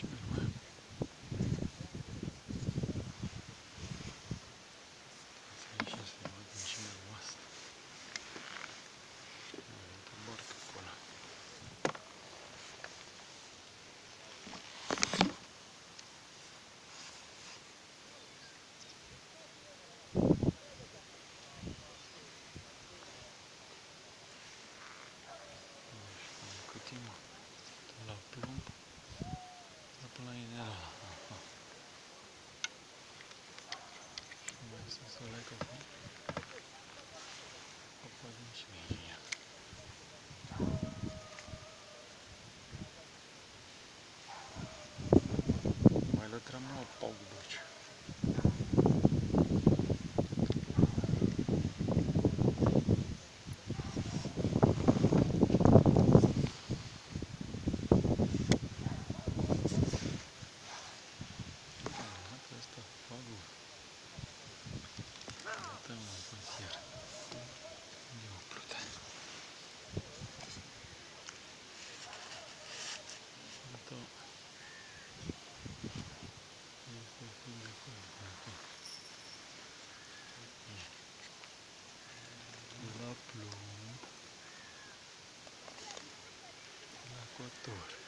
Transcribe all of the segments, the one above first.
Sure. Майда трамвай полбочь. Laplume. Lacotora.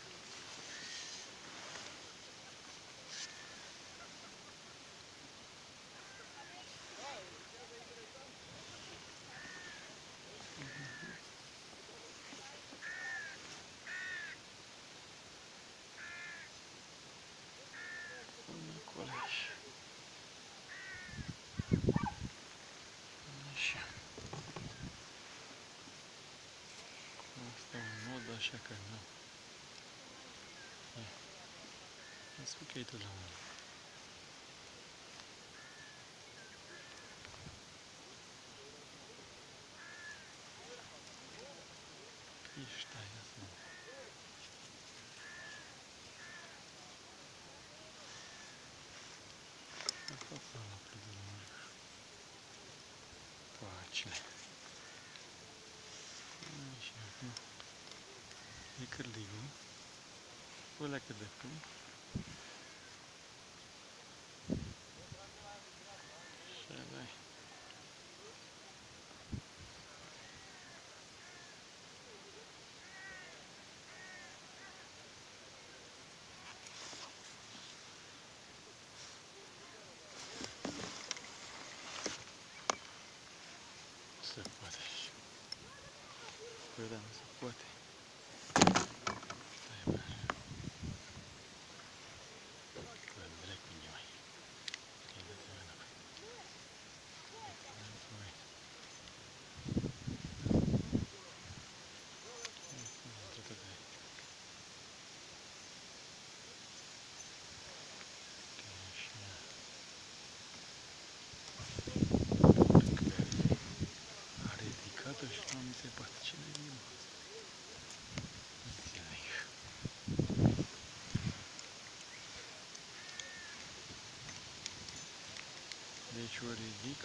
şaka. No. Yeah. It's okay to learn. Fish tires. Попала придумала. Точно. Ну, еще одну. You could leave me. Well, I could lift him. Cuidado, cuate.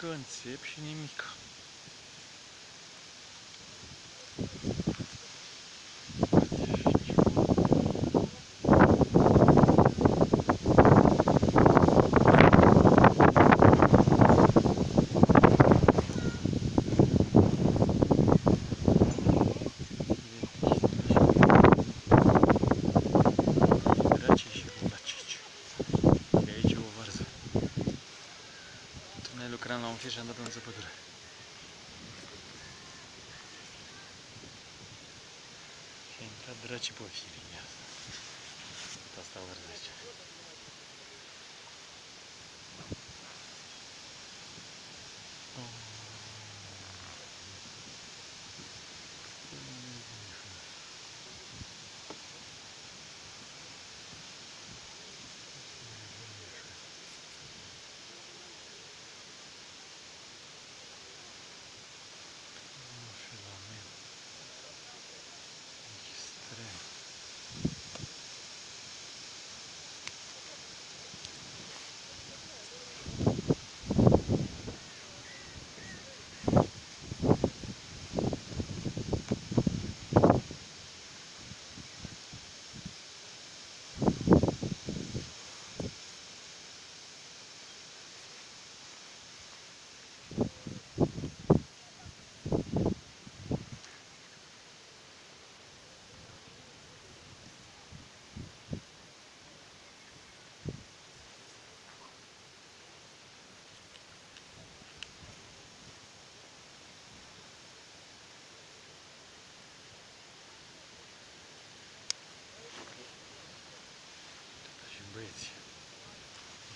înțep și nimic. Noi lucrăm la un fiș și am dat în zăpătură. Și a intrat dracii pe firii asta. Asta urzește. Băieți.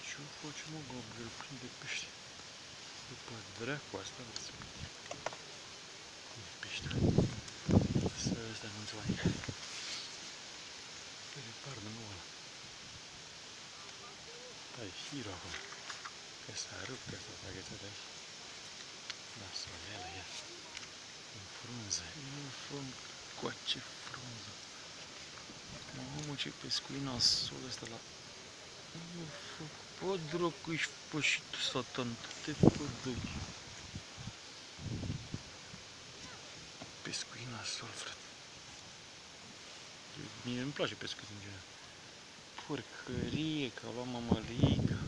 Ce o face mă Gabriel plin de pește? După dracu asta vreți să Pește. Să ăsta nu înțeleg nimic. Pe departe, nu ăla. Da, e hiro acum. Că s-a rupt asta, s-a agățat aici. Da, soarele, ia. În frunză. E frun, coace frunză. Mamă, ce pescuit nasul ăsta la... Nu, fă, bă, dracu, ești pășit, satan, te fădăi. Pescuit nasol, frate. Mie nu-mi place pescuit în general. Porcărie, că a luat mămăliga.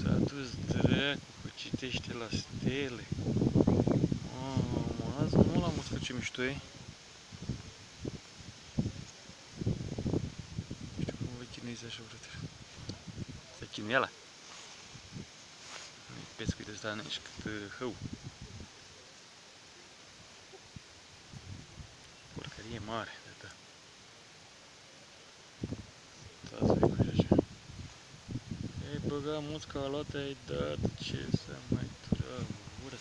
S-a dus dracu, că citește la stele. Mamă, azi nu l-am uscat ce mișto e. chinuiți așa, frate. Se chinuie ăla. Nu-i pescuit ăsta nici cât uh, hău. Porcărie mare de ta. Da, să cu așa. Ei băga muțca a luat, ai dat, ce să mai tragă, ură.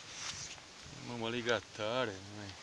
Mă mă liga tare, măi.